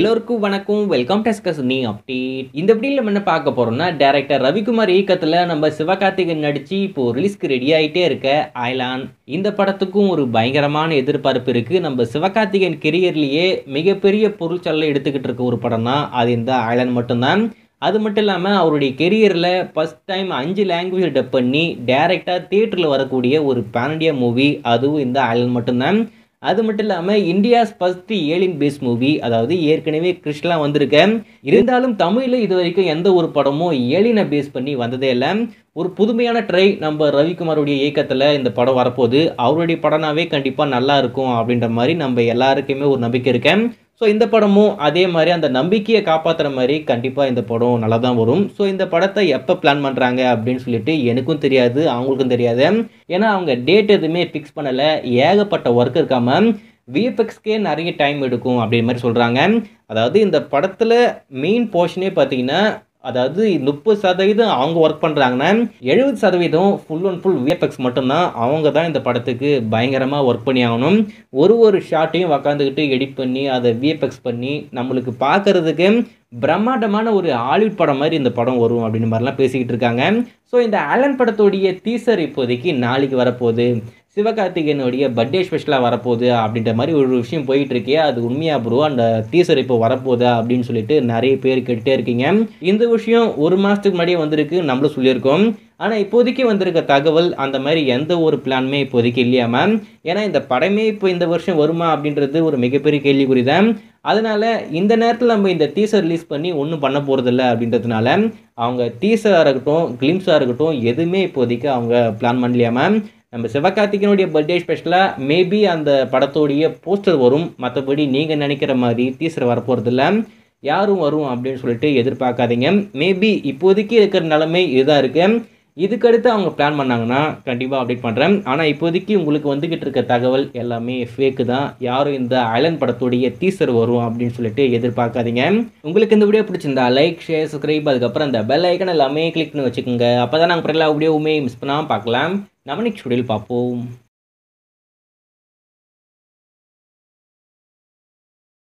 எல்லோருக்கும் வணக்கம். வெல்கம் டெஸ்கஸ் நீ அப்டேட் இந்த வீடியோல நம்ம என்ன பார்க்க போகிறோம்னா டேரக்டர் ரவிக்குமார் இயக்கத்தில் நம்ம சிவகார்த்திகேயன் நடித்து இப்போது ரிலீஸ்க்கு ரெடி ஆகிட்டே இருக்க ஐலான் இந்த படத்துக்கும் ஒரு பயங்கரமான எதிர்பார்ப்பு இருக்குது நம்ம சிவகார்த்திகேயன் கெரியர்லேயே மிகப்பெரிய பொருட்செல்லாம் எடுத்துக்கிட்டு இருக்க ஒரு படம் தான் அது இந்த ஐலான் மட்டும்தான். அது மட்டும் இல்லாமல் அவருடைய கெரியரில் ஃபஸ்ட் டைம் அஞ்சு லாங்குவேஜ் டப் பண்ணி டேரெக்டாக தியேட்டரில் வரக்கூடிய ஒரு பேனடியா மூவி அதுவும் இந்த ஐலண்ட் மட்டும்தான். அது மட்டும் இல்லாமல் India's first alien base movie அதாவது ஏற்கனவே கிருஷ்ணலாம் வந்திருக்கேன் இருந்தாலும் தமிழில் இது வரைக்கும் எந்த ஒரு படமும் ஏலியனை பேஸ் பண்ணி வந்ததே இல்லை. ஒரு புதுமையான ட்ரை நம்ம ரவிக்குமாருடைய இயக்கத்தில் இந்த படம் வரப்போகுது. அவருடைய படம்னாவே கண்டிப்பாக நல்லா இருக்கும் அப்படின்ற மாதிரி நம்ம எல்லாருக்குமே ஒரு நம்பிக்கை இருக்கேன். ஸோ இந்த படமும் அதே மாதிரி அந்த நம்பிக்கையை காப்பாற்றுற மாதிரி கண்டிப்பாக இந்த படம் நல்லா தான் வரும். ஸோ இந்த படத்தை எப்போ பிளான் பண்ணுறாங்க அப்படின்னு சொல்லிட்டு எனக்கும் தெரியாது அவங்களுக்கும் தெரியாது. ஏன்னா அவங்க டேட் எதுவுமே ஃபிக்ஸ் பண்ணலை. ஏகப்பட்ட ஒர்க் இருக்காமல் விஎஃப்எக்ஸ்க்கே நிறைய டைம் எடுக்கும் அப்படின்ற மாதிரி சொல்கிறாங்க அதாவது இந்த படத்தில் மெயின் போர்ஷனே பார்த்தீங்கன்னா அதாவது முப்பது சதவீதம் அவங்க ஒர்க் பண்ணுறாங்கன்னா எழுபது சதவீதம் ஃபுல் அண்ட் ஃபுல் விஎஃப்எக்ஸ் மட்டும்தான் அவங்க தான் இந்த படத்துக்கு பயங்கரமாக ஒர்க் பண்ணி ஆகணும். ஒரு ஒரு ஷாட்டையும் உக்காந்துக்கிட்டு எடிட் பண்ணி அதை விஎஃப்எக்ஸ் பண்ணி நம்மளுக்கு பார்க்கறதுக்கு பிரம்மாண்டமான ஒரு ஹாலிவுட் படம் மாதிரி இந்த படம் வரும் அப்படின்னு மாதிரிலாம் பேசிக்கிட்டு இருக்காங்க. ஸோ இந்த ஆலன் படத்தோடைய டீசர் இப்போதைக்கு நாளைக்கு வரப்போகுது. சிவகார்த்திகேயனுடைய பர்த்டே ஸ்பெஷலாக வரப்போகுது அப்படின்ற மாதிரி ஒரு விஷயம் போயிட்டுருக்கே. அது உண்மையாக ப்ரோ அந்த டீசர் இப்போ வரப்போகுது அப்படின்னு சொல்லிட்டு நிறைய பேர் கேட்டுட்டே இருக்கீங்க. இந்த விஷயம் ஒரு மாதத்துக்கு முன்னாடியே வந்திருக்கு நம்மளும் சொல்லியிருக்கோம். ஆனால் இப்போதைக்கு வந்திருக்க தகவல் அந்த மாதிரி எந்த ஒரு பிளானுமே இப்போதைக்கு இல்லையாம ஏன்னா இந்த படமே இப்போ இந்த வருஷம் வருமா அப்படின்றது ஒரு மிகப்பெரிய கேள்விக்குறி தான் அதனால் இந்த நேரத்தில் நம்ம இந்த டீசர் ரிலீஸ் பண்ணி ஒன்றும் பண்ண போகிறதில்ல அப்படின்றதுனால அவங்க டீசராக இருக்கட்டும் கிளிம்ஸாக இருக்கட்டும் எதுவுமே இப்போதைக்கு அவங்க பிளான் பண்ணலையாம நம்ம சிவகார்த்திகனுடைய பர்த்டே ஸ்பெஷலாக மேபி அந்த படத்தோடைய போஸ்டர் வரும். மற்றபடி நீங்கள் நினைக்கிற மாதிரி டீசர் வரப்போகிறதில்ல யாரும் வரும் அப்படின்னு சொல்லிட்டு எதிர்பார்க்காதீங்க. மேபி இப்போதைக்கு இருக்கிற நிலைமை இதுதான் இருக்குது இதுக்கடுத்து அவங்க பிளான் பண்ணாங்கன்னா கண்டிப்பாக அப்டேட் பண்ணுறேன் ஆனால் இப்போதைக்கு உங்களுக்கு வந்துக்கிட்டு இருக்க தகவல் எல்லாமே ஃபேக்கு தான். யாரும் இந்த ஐலண்ட் படத்துடைய டீசர் வரும் அப்படின்னு சொல்லிட்டு எதிர்பார்க்காதீங்க. உங்களுக்கு இந்த வீடியோ பிடிச்சிருந்தா லைக் ஷேர் சப்ஸ்கிரைப் அதுக்கப்புறம் அந்த பெல் ஐக்கன் எல்லாமே கிளிக் பண்ணி வச்சுக்கோங்க. அப்போ தான் நாங்கள் எல்லா வீடியோவுமே மிஸ் பண்ணாமல் பார்க்கலாம். நம்ம நெக்ஸ்ட் பார்ப்போம்.